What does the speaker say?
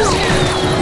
え